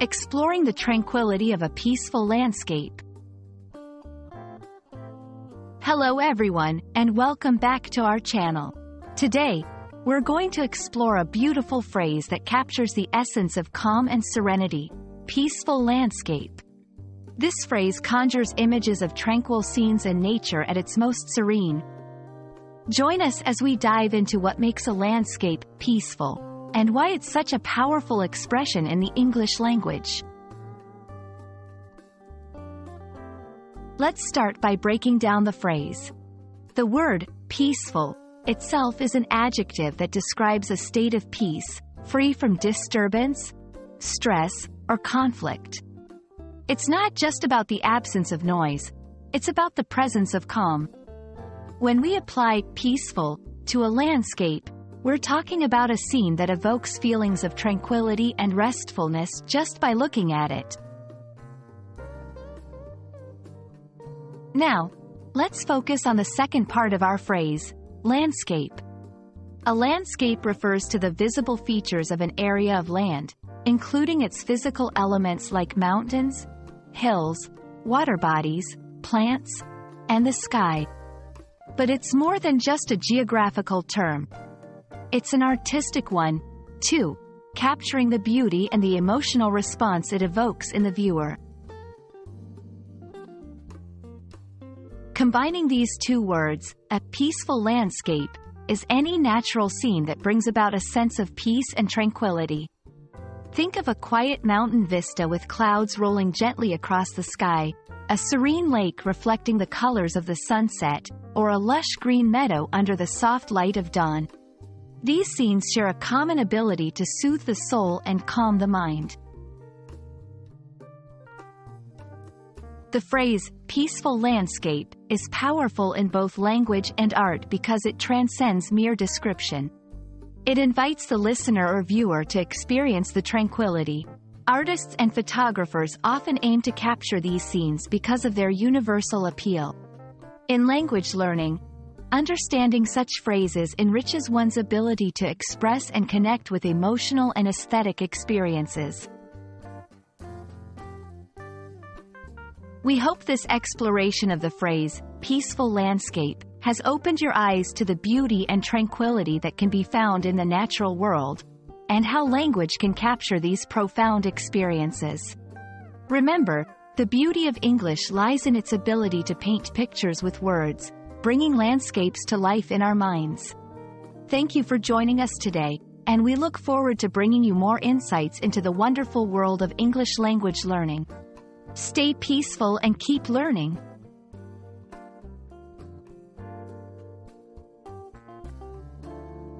exploring the tranquility of a peaceful landscape. Hello everyone, and welcome back to our channel. Today, we're going to explore a beautiful phrase that captures the essence of calm and serenity, peaceful landscape. This phrase conjures images of tranquil scenes and nature at its most serene. Join us as we dive into what makes a landscape peaceful and why it's such a powerful expression in the English language. Let's start by breaking down the phrase. The word, peaceful, itself is an adjective that describes a state of peace, free from disturbance, stress, or conflict. It's not just about the absence of noise, it's about the presence of calm. When we apply peaceful to a landscape, we're talking about a scene that evokes feelings of tranquility and restfulness just by looking at it. Now, let's focus on the second part of our phrase, landscape. A landscape refers to the visible features of an area of land, including its physical elements like mountains, hills, water bodies, plants, and the sky. But it's more than just a geographical term. It's an artistic one, too, capturing the beauty and the emotional response it evokes in the viewer. Combining these two words, a peaceful landscape, is any natural scene that brings about a sense of peace and tranquility. Think of a quiet mountain vista with clouds rolling gently across the sky, a serene lake reflecting the colors of the sunset, or a lush green meadow under the soft light of dawn. These scenes share a common ability to soothe the soul and calm the mind. The phrase, peaceful landscape, is powerful in both language and art because it transcends mere description. It invites the listener or viewer to experience the tranquility. Artists and photographers often aim to capture these scenes because of their universal appeal. In language learning, Understanding such phrases enriches one's ability to express and connect with emotional and aesthetic experiences. We hope this exploration of the phrase, peaceful landscape, has opened your eyes to the beauty and tranquility that can be found in the natural world, and how language can capture these profound experiences. Remember, the beauty of English lies in its ability to paint pictures with words, bringing landscapes to life in our minds. Thank you for joining us today, and we look forward to bringing you more insights into the wonderful world of English language learning. Stay peaceful and keep learning.